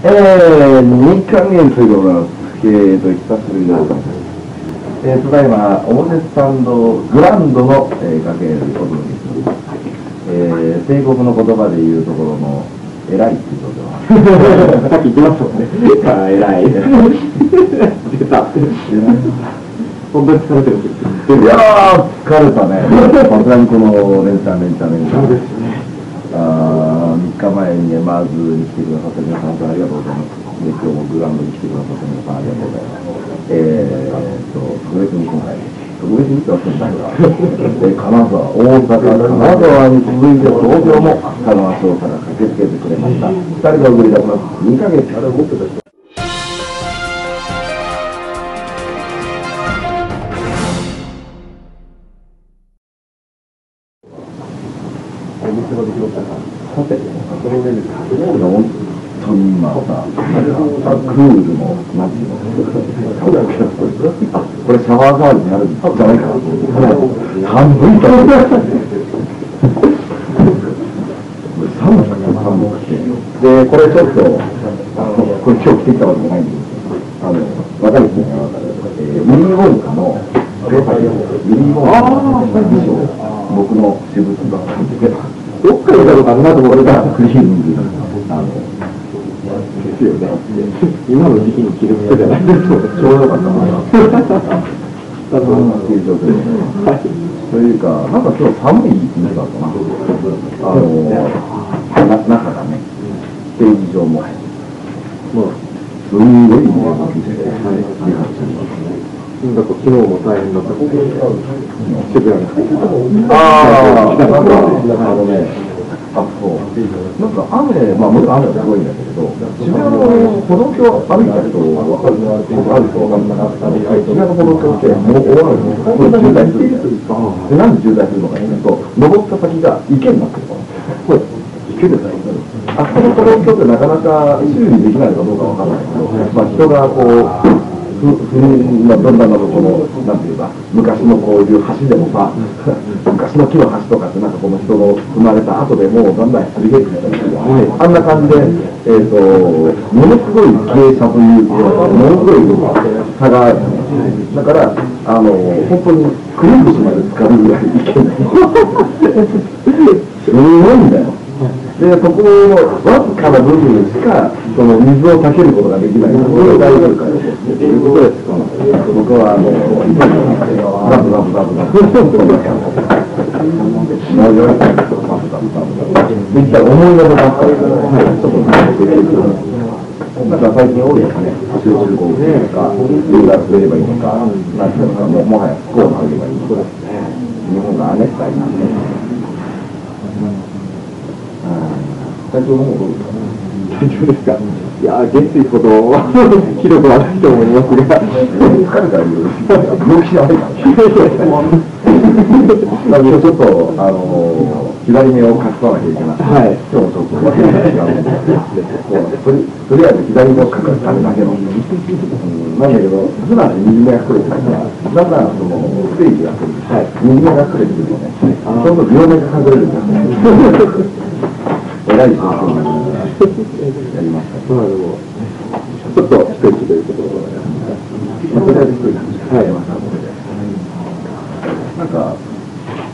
えー、日韓元帥でございます。えーと、久しぶりでございます。えー、ただいま、表参道グランドの、えー、楽屋よりお届けします。えー、帝国の言葉で言うところの、偉いっていうことは。さっき言ってましたもんね。ああ、偉い。出た。本当に疲れてるいやー、疲れたね。さすがにこの連チャン、連チャン、連チャン。日前にまずに来てくださった皆さん、本当にありがとうございます。で、今日もグラウンドに来てくださった皆さん、ありがとうございます。えーっと、特別に今回、特別にってわけじゃないが、え金沢、大阪、金沢に続いて東京も香川翔太が駆けつけてくれました。二人が送り出します。2ヶ月から持ってた人お店まで拾ったから。さて、その上です。本当に今さ、クールも、なんていうの、あ、これシャワー代わりになるんじゃないかなと思って、半分以下寒くて寒くて。で、これちょっと、これ今日着てきたわけじゃないんですけど、あの、わかる人にはわかる。えー、ミニウォンカの、ミニウォンカの衣装、僕の私物だったんで、どっかで見たことあるなと思ってた。クリーニング、あの、ですよね。今の時期に着る服じゃないですもんね。ちょうどよかったな。だと思います。あの、っていう状況です。というか、なんか今日寒い日だったな。あの、な中がね、ステージ上も、まあ、すんごいね、動きで、リハーサルなんかこう昨日も大変だったので、渋谷に。ああ、なんか、あのね、あ、そう。なんか雨、まあもちろん雨はすごいんだけれど、渋谷の歩道橋歩いた人わかることある人わかんなかったり渋谷の歩道橋ってもう終わるんですよ。これ渋滞するんですよ。で、なんで渋滞するのかというと、登った先が池になってるから。これ、池ですかあそこの歩道橋ってなかなか修理できないかどうかわからないけど、まあ人がこう、ふふまあ、どんなのこの、なんていうか、昔のこういう橋でもさ、昔の木の橋とかって、なんかこの人の生まれた後でもうだんだんすり減ってきたりするあんな感じで、えっ、と、ものすごい傾斜というか、ものすごい差がある、だから、あの、本当にクリームまで浸かるぐらいいけない。すごいんだよ。で、そこのわずかな部分しか、その水をかけることができない。それが大丈夫かよ。ということです。僕は、あの、ザブザブザブザブ。なるほど。ザブザブザブザブ。できたら思い出のばっかりから、はい、ちょっとなんか最近多いですね。集中豪雨とか、留学すればいいのか、なんていうのか、ももはや不幸をあげればいいのか。日本が亜熱帯なんで。体調の方どうですか大丈夫ですかいやー、月水ほどひどくはないと思いますが。疲れた理由病気じゃないから。だからちょっと、あの左目を隠さなきゃいけない。はい今日もちょっとわけが違うんで。とりとりあえず左目を隠すためだけの。うんなんだけど、普段右目が隠れてるから、だんだんそのステージが来る。はい右目が隠れてるとね、ちょうど両目が隠れるんですね。偉い状況になりながらやりました。まあでも、ちょっとステージということでございます。まあとりあえず一人なんですはいなんか、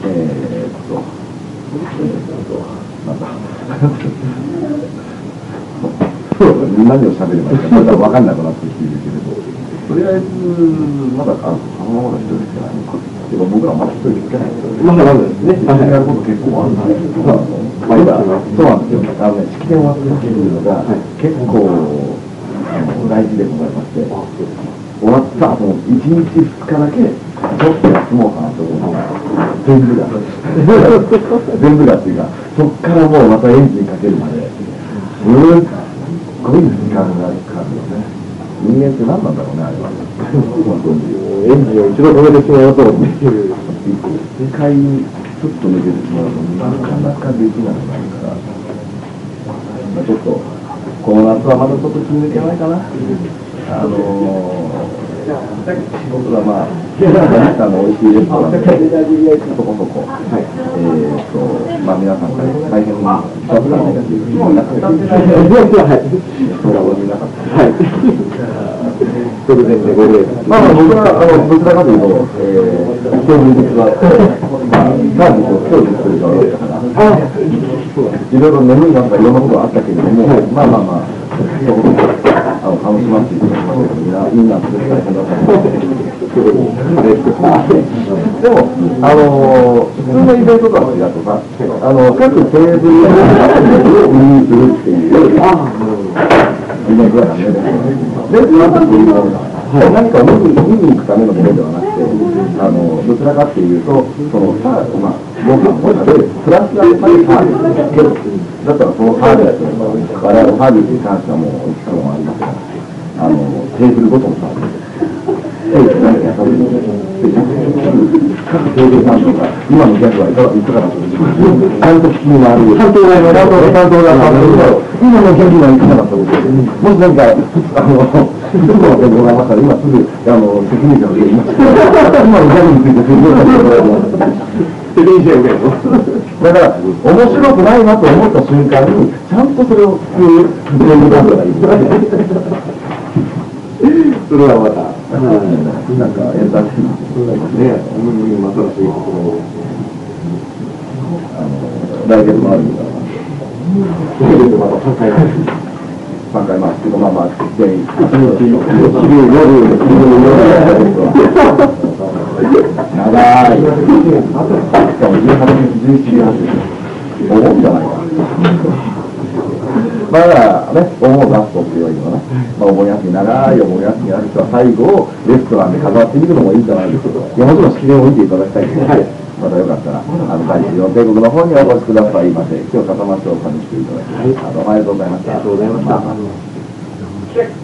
えー、っと、えー、っと、なんだ、何を喋ればいいか、まだ分かんなくなってきているけれど、とりあえず、まだ、ああのままだ一人しかないのか。てか僕らまだ一人しかないですよね。まだまだですね。やること結構あるんですけど、まあ、今、そうなんですよ。あのね、式典終わった時っていうのが、結構、あの、大事でございまして、終わった後の1日2日だけ、ちょっと休もうかなと思うのが、全部が。全部がっていうか、そっからもうまたエンジンかけるまで、すっごい時間がかかる。人間って何なんだろうね、あれは。エンジンを一度止めてしまうと。世界にちょっと抜けてしまうとなかなかできなくなるから、まあ、ちょっとこの夏はまだちょっと気抜けないかな。あのー僕らまあ、あの美味しいレストランで、そこそこ、はい、えっーと、まあ皆さんから大変な、スタッフさんの、もうなくなってないレストランに直前でご礼まあ僕は、あの、どちらかというと、えー、競技術は、まあ、サービスを享受す。る側だったから、いろいろ眠いなんかいろんなことがあったけれども、まあまあまあ、そうあの、楽しませていただきましたけど、みんな、みんな、絶対楽でも、あの普通のイベントとは違うとさ、あの、各テーブルを売りにするっていう、イベントがダメですで、その時に何か見に見に行くためのものではなくて、あの、どちらかっていうと、その、さあ、まあ、ご飯を食べる、プラスアルファでサービスをつける。だったらそのサービスを、我々のサービスに関してはもう、いくつもありますから、あの、テーブルごとのサービス。ええ、何か食べる。各テーブルさん。とか、今のギャグはいかがいかがだと思いますかちゃん。と聞きに回る。担当が担当が担当が担当が今のギャグはいかがだと思いますかもし何か、あの、すぐのでございましたら、今すぐ、あの、責任者の家にいます。今のギャグについて説明させていただきます。責任者受けるだから、面白くないなと思った瞬間に、ちゃん。とそれを聞くフレームがあったらいい。それはまた、なんか、エンターテインメントね、うん、またそういうところを。来月もあるんだから。それでまた3回目。3回回って、まあまあ、全員、昼、夜、昼、夜、長い。しかも18日、11日ですよ。お盆じゃないか。まあだからね、お盆ラストって言われるのかな。まあお盆休み、長いお盆休みある人は最後、レストランで飾ってみるのもいいんじゃないですか。いや、もちろん式典を見ていただきたいけど、またよかったら、あの、大使の帝国の方にお越しくださいませ。今日、笠間町を加入していただき、あどうもありがとうございました。ありがとうございましたあ